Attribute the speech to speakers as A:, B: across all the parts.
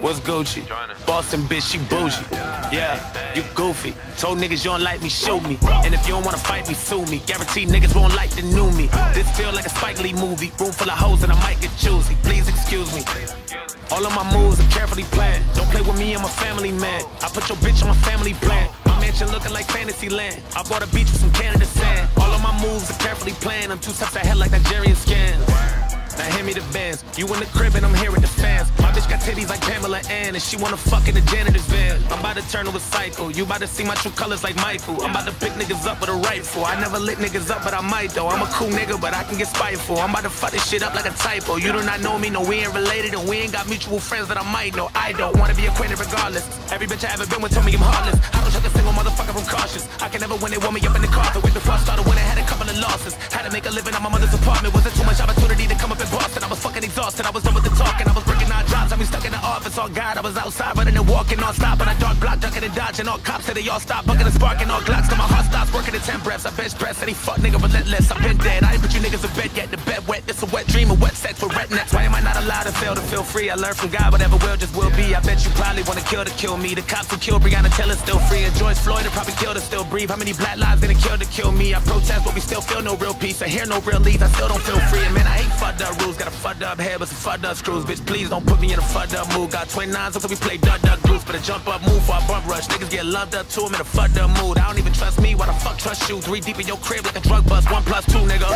A: what's Gucci? Boston bitch, she bougie. Yeah, you goofy. Told niggas you don't like me, show me. And if you don't wanna fight me, sue me. Guarantee niggas won't like the new me. This feel like a Spike Lee movie. Room full of hoes and I might get choosy. Please excuse me. All of my moves are carefully planned. Don't play with me, I'm a family man. I put your bitch on my family plan. My mansion looking like fantasy land. I bought a beach with some Canada sand. All of my moves are carefully planned. I'm two steps ahead like Nigerian scans. Now hand me the bands. You in the crib and I'm here with the fans. Bitch got titties like Pamela Ann and she wanna fuck in the janitor's van. I'm about to turn to a cycle. You about to see my true colors like Michael. I'm about to pick niggas up with a rifle. I never lit niggas up, but I might though. I'm a cool nigga, but I can get spiteful. I'm about to fuck this shit up like a typo. You do not know me, no, we ain't related, and we ain't got mutual friends that I might know. I don't wanna be acquainted regardless. Every bitch I ever been with told me I'm heartless. I don't trust a single motherfucker, I'm cautious. I can never win it, me up in the carpet. With the frost started when I had a couple of losses. Had to make a living on my mother's apartment. Was it too much opportunity to come up in Boston? I was fucking exhausted. I was done with the talking. Office. All God, I was outside running and walking on stop in a dark block, ducking and dodging. All cops said they all stop, bucking and sparking. All glocks till my heart stops working at 10 breaths. I bench press any fuck nigga relentless. I've been dead. I ain't put you niggas in bed yet. The bed wet. It's a wet dream, a wet sex with rednecks. Why am I not allowed to fail to feel free? I learned from God, whatever will just will be. I bet you probably wanna kill to kill me. The cops who killed Breonna Taylor still free. And George Floyd will probably kill to still breathe. How many black lives gonna kill to kill me? I protest, but we still feel no real peace. I hear no real leads. I still don't feel free. And man, I hate fucked up rules. Got a fucked up head, but some fucked up screws. Bitch, please don't put me in a fucked up mood. Got 29s until we play duck duck goose. Better jump up, move for a bump rush. Niggas get loved up to I'm in a fucked up mood. I don't even trust me. Why the fuck trust you? Three deep in your crib like a drug bust. One plus two, nigga.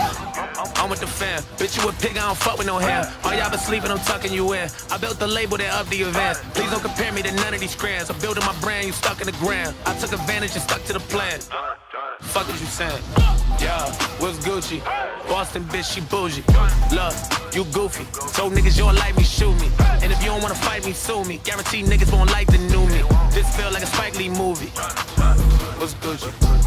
A: Bitch, you a pig. I don't fuck with no hair. All y'all been sleeping, I'm tucking you in. I built the label that up the events. Please don't compare me to none of these scrams. I'm building my brand. You stuck in the ground. I took advantage and stuck to the plan. Fuck what you saying? Yeah, what's Gucci? Boston bitch, she bougie. Look, you goofy. Told niggas you don't like me, shoot me. And if you don't wanna fight me, sue me. Guarantee niggas won't like the new me. This feel like a Spike Lee movie. What's Gucci?